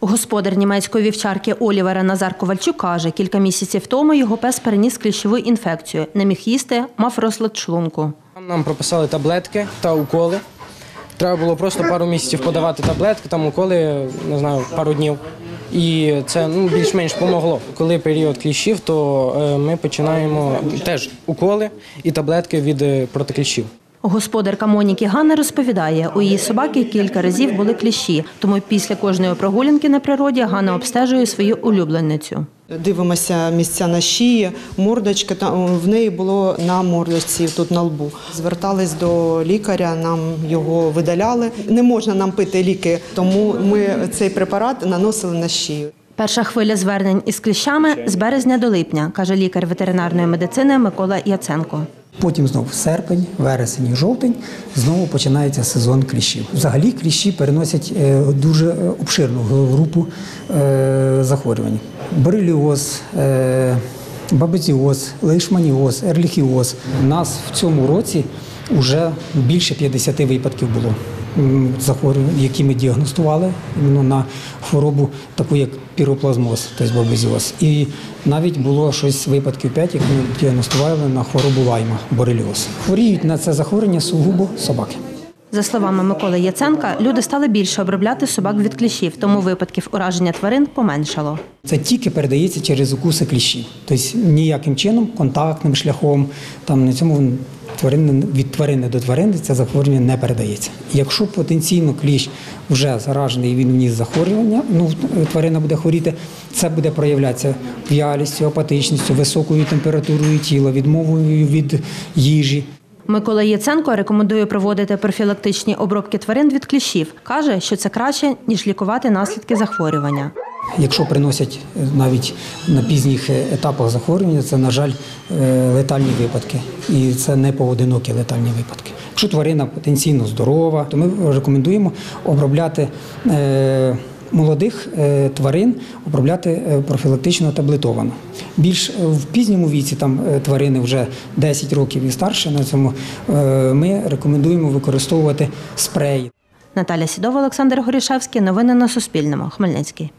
Господар німецької вівчарки Олівера Назар Ковальчук каже, кілька місяців тому його пес переніс кліщову інфекцію. Не міг їсти, мав розлад шлунку. Нам прописали таблетки та уколи. Треба було просто пару місяців подавати таблетки, там уколи, не знаю, пару днів. І це ну, більш-менш помогло. Коли період кліщів, то е, ми починаємо теж уколи і таблетки від е, протикліщів. Господарка Моніки Ганна розповідає, у її собаки кілька разів були кліщі, тому після кожної прогулянки на природі Ганна обстежує свою улюбленицю. Дивимося місця на шиї, мордочка, в неї було на мордочці, тут на лбу. Звертались до лікаря, нам його видаляли. Не можна нам пити ліки, тому ми цей препарат наносили на шию. Перша хвиля звернень із кліщами з березня до липня, каже лікар ветеринарної медицини Микола Яценко. Потім знову серпень, вересень і жовтень знову починається сезон кліщів. Взагалі кліщі переносять е, дуже е, обширну групу е, захворювань: бореліоз, е, бабезіоз, лейшманіоз, ерліхіоз. У нас в цьому році вже більше 50 випадків було які ми діагностували іменно на хворобу, таку як піроплазмоз, тобто бабезіоз. І навіть було щось випадків 5, як ми діагностували на хворобу лайма, бореліоз. Хворіють на це захворювання сугубо собаки. За словами Миколи Яценка, люди стали більше обробляти собак від кліщів, тому випадків ураження тварин поменшало. Це тільки передається через укуси кліщів. Тобто ніяким чином, контактним шляхом, там на цьому тварини, від тварини до тварини це захворювання не передається. Якщо потенційно кліщ вже заражений він вніс захворювання, ну тварина буде хворіти, це буде проявлятися в'ялістю, апатичністю, високою температурою тіла, відмовою від їжі. Микола Яценко рекомендує проводити профілактичні обробки тварин від кліщів. Каже, що це краще, ніж лікувати наслідки захворювання. Якщо приносять е, навіть на пізніх е, етапах захворювання, це, на жаль, е, летальні випадки. І це не поодинокі летальні випадки. Якщо тварина потенційно здорова, то ми рекомендуємо обробляти. Молодих тварин обробляти профілактично таблетовано. Більш в пізньому віці там тварини вже 10 років і старше. На цьому ми рекомендуємо використовувати спреї. Наталя Сідова, Олександр Горішевський. Новини на Суспільному. Хмельницький.